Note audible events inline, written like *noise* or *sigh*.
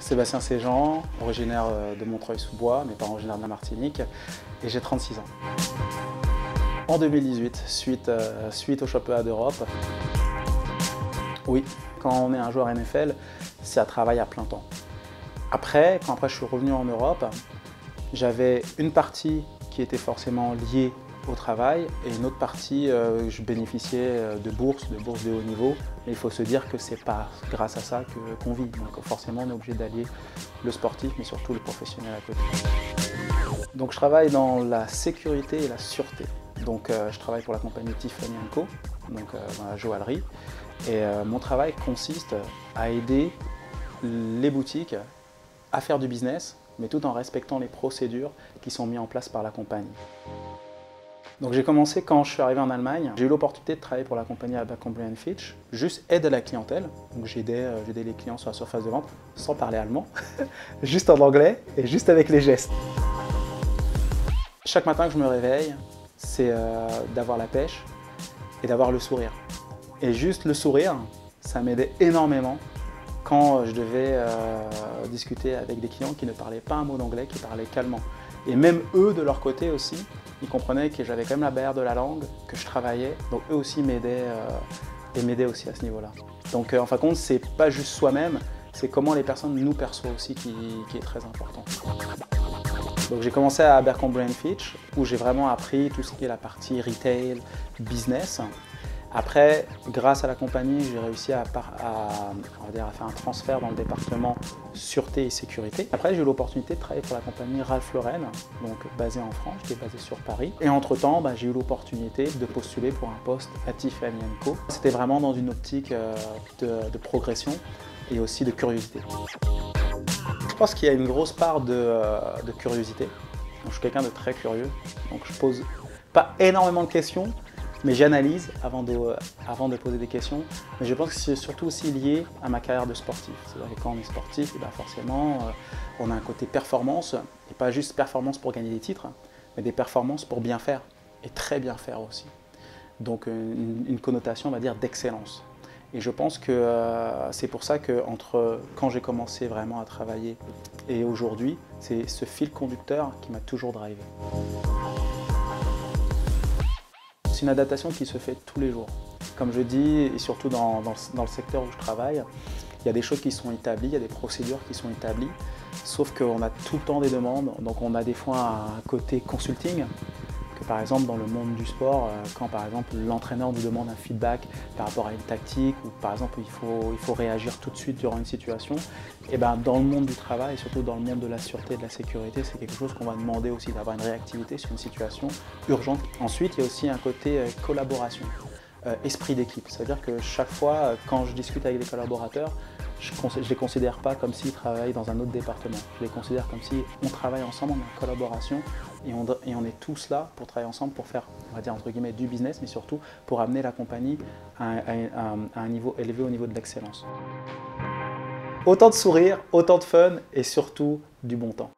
Sébastien Séjean, originaire euh, de Montreuil-sous-Bois, mes parents originaires de la Martinique, et j'ai 36 ans. En 2018, suite, euh, suite au d'Europe, oui, quand on est un joueur NFL, c'est un travail à plein temps. Après, quand après je suis revenu en Europe, j'avais une partie qui était forcément liée au travail et une autre partie, euh, je bénéficiais euh, de bourses, de bourses de haut niveau. Mais il faut se dire que c'est pas grâce à ça qu'on vit. Donc forcément, on est obligé d'allier le sportif, mais surtout le professionnel à côté. Donc je travaille dans la sécurité et la sûreté. Donc euh, je travaille pour la compagnie Tiffany Co, donc dans la joaillerie. Et mon travail consiste à aider les boutiques à faire du business, mais tout en respectant les procédures qui sont mises en place par la compagnie. Donc j'ai commencé quand je suis arrivé en Allemagne. J'ai eu l'opportunité de travailler pour la compagnie Abercrombie Fitch, juste aide à la clientèle. Donc j'aidais les clients sur la surface de vente sans parler allemand, *laughs* juste en anglais et juste avec les gestes. Chaque matin que je me réveille, c'est euh, d'avoir la pêche et d'avoir le sourire. Et juste le sourire, ça m'aidait énormément quand je devais euh, discuter avec des clients qui ne parlaient pas un mot d'anglais, qui parlaient qu'allemand. Et même eux, de leur côté aussi, ils comprenaient que j'avais quand même la barrière de la langue, que je travaillais, donc eux aussi m'aidaient euh, et m'aidaient aussi à ce niveau-là. Donc euh, en fin de compte, c'est pas juste soi-même, c'est comment les personnes nous perçoivent aussi qui, est très important. Donc j'ai commencé à Abercrombie Fitch où j'ai vraiment appris tout ce qui est la partie retail, business. Après, grâce à la compagnie, j'ai réussi à, faire un transfert dans le département sûreté et sécurité. Après, j'ai eu l'opportunité de travailler pour la compagnie Ralph Lauren, donc basée en France, qui est basée sur Paris. Et entre-temps, bah, j'ai eu l'opportunité de postuler pour un poste à Tiffany Co. C'était vraiment dans une optique euh, de, progression et aussi de curiosité. Je pense qu'il y a une grosse part de, euh, curiosité. je suis quelqu'un de très curieux, donc je pose pas énormément de questions, mais j'analyse avant de, avant de poser des questions. Mais je pense que c'est surtout aussi lié à ma carrière de sportif. C'est-à-dire que quand on est sportif, eh ben forcément, euh, on a un côté performance, et pas juste performance pour gagner des titres, mais des performances pour bien faire, et très bien faire aussi. Donc euh, une, connotation, on va dire, d'excellence. Et je pense que euh, c'est pour ça que entre quand j'ai commencé vraiment à travailler et aujourd'hui, c'est ce fil conducteur qui m'a toujours drivé. C'est une adaptation qui se fait tous les jours. Comme je dis, et surtout dans, le secteur où je travaille, il y a des choses qui sont établies, il y a des procédures qui sont établies, sauf qu'on a tout le temps des demandes, donc on a des fois un côté consulting, par exemple dans le monde du sport, euh, quand par exemple l'entraîneur nous demande un feedback par rapport à une tactique ou par exemple il faut, il faut réagir tout de suite durant une situation, et ben dans le monde du travail et surtout dans le monde de la sûreté et de la sécurité, c'est quelque chose qu'on va demander aussi d'avoir une réactivité sur une situation urgente. Ensuite, il y a aussi un côté euh, collaboration. Euh, esprit d'équipe. C'est-à-dire que chaque fois, quand je discute avec des collaborateurs, je ne les considère pas comme s'ils travaillent dans un autre département. Je les considère comme si on travaille ensemble, on est en collaboration et on, est tous là pour travailler ensemble pour faire, on va dire entre guillemets, du business, mais surtout pour amener la compagnie à un niveau élevé au niveau de l'excellence. Autant de sourires, autant de fun et surtout du bon temps.